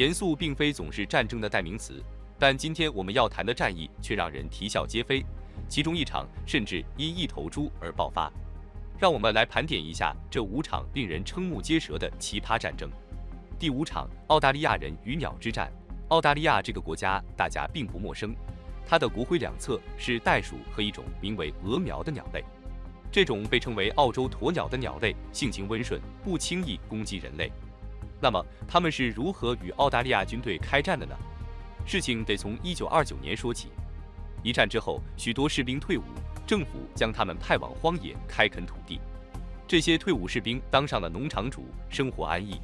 严肃并非总是战争的代名词，但今天我们要谈的战役却让人啼笑皆非，其中一场甚至因一头猪而爆发。让我们来盘点一下这五场令人瞠目结舌的奇葩战争。第五场，澳大利亚人与鸟之战。澳大利亚这个国家大家并不陌生，它的国徽两侧是袋鼠和一种名为鹅苗的鸟类。这种被称为澳洲鸵鸟的鸟类性情温顺，不轻易攻击人类。那么，他们是如何与澳大利亚军队开战的呢？事情得从1929年说起。一战之后，许多士兵退伍，政府将他们派往荒野开垦土地。这些退伍士兵当上了农场主，生活安逸。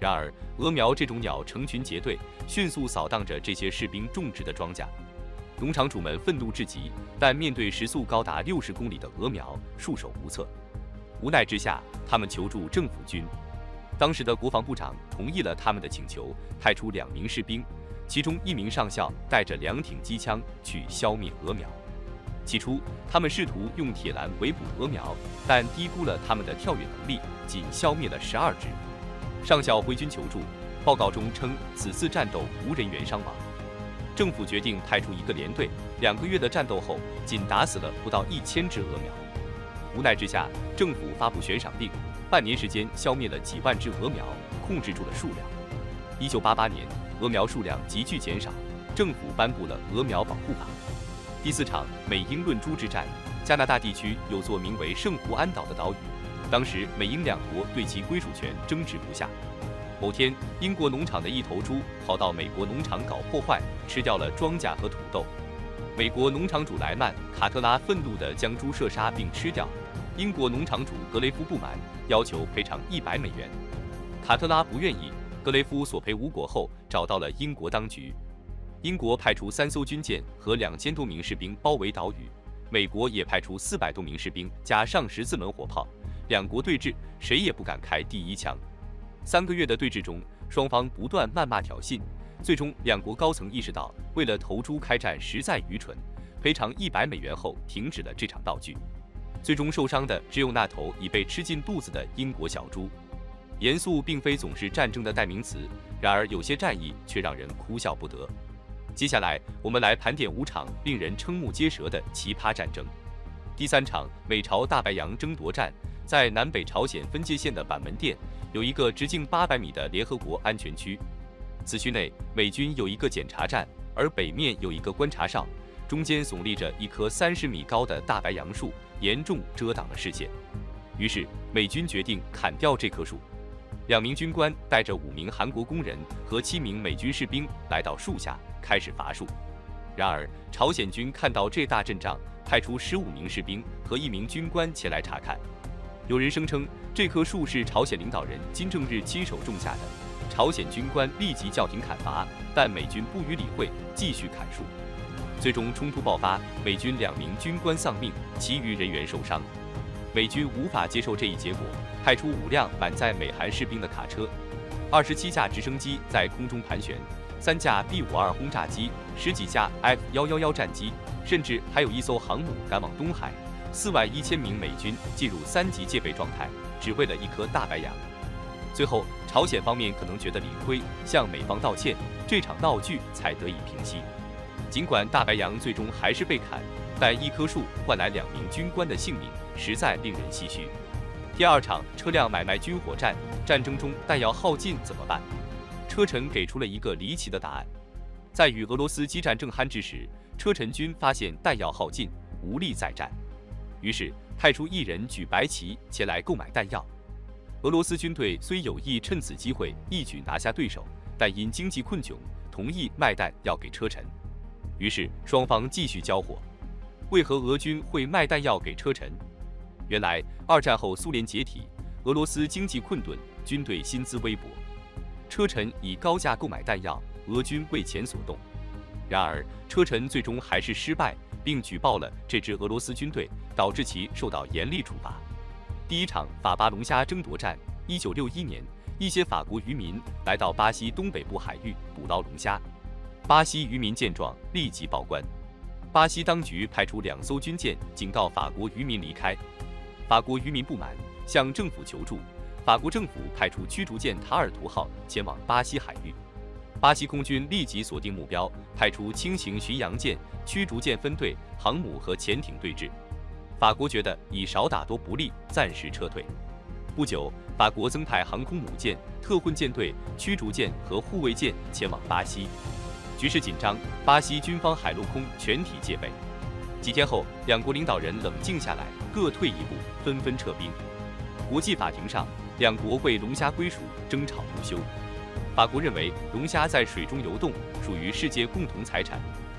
然而，鹅苗这种鸟成群结队，迅速扫荡着这些士兵种植的庄稼。农场主们愤怒至极，但面对时速高达六十公里的鹅苗，束手无策。无奈之下，他们求助政府军。当时的国防部长同意了他们的请求，派出两名士兵，其中一名上校带着两挺机枪去消灭鹅苗。起初，他们试图用铁栏围捕鹅苗，但低估了他们的跳跃能力，仅消灭了十二只。上校回军求助，报告中称此次战斗无人员伤亡。政府决定派出一个连队，两个月的战斗后，仅打死了不到一千只鹅苗。无奈之下，政府发布悬赏令。半年时间消灭了几万只鹅苗，控制住了数量。一九八八年，鹅苗数量急剧减少，政府颁布了鹅苗保护法。第四场美英论猪之战，加拿大地区有座名为圣胡安岛的岛屿，当时美英两国对其归属权争执不下。某天，英国农场的一头猪跑到美国农场搞破坏，吃掉了庄稼和土豆。美国农场主莱曼·卡特拉愤怒地将猪射杀并吃掉。英国农场主格雷夫不满，要求赔偿一百美元。卡特拉不愿意，格雷夫索赔无果后，找到了英国当局。英国派出三艘军舰和两千多名士兵包围岛屿，美国也派出四百多名士兵加上十四门火炮。两国对峙，谁也不敢开第一枪。三个月的对峙中，双方不断谩骂挑衅，最终两国高层意识到，为了投猪开战实在愚蠢，赔偿一百美元后停止了这场闹剧。最终受伤的只有那头已被吃进肚子的英国小猪。严肃并非总是战争的代名词，然而有些战役却让人哭笑不得。接下来，我们来盘点五场令人瞠目结舌的奇葩战争。第三场美朝大白杨争夺战，在南北朝鲜分界线的板门店，有一个直径八百米的联合国安全区。此区内，美军有一个检查站，而北面有一个观察哨。中间耸立着一棵三十米高的大白杨树，严重遮挡了视线。于是美军决定砍掉这棵树。两名军官带着五名韩国工人和七名美军士兵来到树下，开始伐树。然而朝鲜军看到这大阵仗，派出十五名士兵和一名军官前来查看。有人声称这棵树是朝鲜领导人金正日亲手种下的。朝鲜军官立即叫停砍伐，但美军不予理会，继续砍树。最终冲突爆发，美军两名军官丧命，其余人员受伤。美军无法接受这一结果，派出五辆满载美韩士兵的卡车，二十七架直升机在空中盘旋，三架 B 五二轰炸机，十几架 F 幺幺幺战机，甚至还有一艘航母赶往东海。四万一千名美军进入三级戒备状态，只为了一颗大白牙。最后，朝鲜方面可能觉得理亏，向美方道歉，这场闹剧才得以平息。尽管大白杨最终还是被砍，但一棵树换来两名军官的性命，实在令人唏嘘。第二场车辆买卖军火战，战争中弹药耗尽怎么办？车臣给出了一个离奇的答案：在与俄罗斯激战正酣之时，车臣军发现弹药耗尽，无力再战，于是派出一人举白旗前来购买弹药。俄罗斯军队虽有意趁此机会一举拿下对手，但因经济困窘，同意卖弹药给车臣。于是双方继续交火。为何俄军会卖弹药给车臣？原来二战后苏联解体，俄罗斯经济困顿，军队薪资微薄，车臣以高价购买弹药，俄军为钱所动。然而车臣最终还是失败，并举报了这支俄罗斯军队，导致其受到严厉处罚。第一场法巴龙虾争夺战，一九六一年，一些法国渔民来到巴西东北部海域捕捞龙虾。巴西渔民见状立即报官，巴西当局派出两艘军舰警告法国渔民离开。法国渔民不满，向政府求助。法国政府派出驱逐舰塔尔图号前往巴西海域。巴西空军立即锁定目标，派出轻型巡洋舰、驱逐舰分队、航母和潜艇对峙。法国觉得以少打多不利，暂时撤退。不久，法国增派航空母舰、特混舰队、驱逐舰和护卫舰前往巴西。局势紧张，巴西军方海陆空全体戒备。几天后，两国领导人冷静下来，各退一步，纷纷撤兵。国际法庭上，两国为龙虾归属争吵不休。法国认为龙虾在水中游动，属于世界共同财产；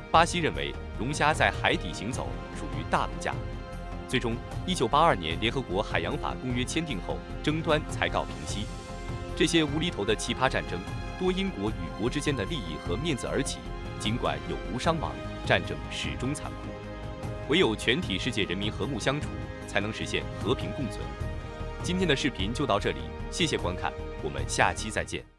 巴西认为龙虾在海底行走，属于大陆价。最终，一九八二年联合国海洋法公约签订后，争端才告平息。这些无厘头的奇葩战争，多因国与国之间的利益和面子而起。尽管有无伤亡，战争始终残酷。唯有全体世界人民和睦相处，才能实现和平共存。今天的视频就到这里，谢谢观看，我们下期再见。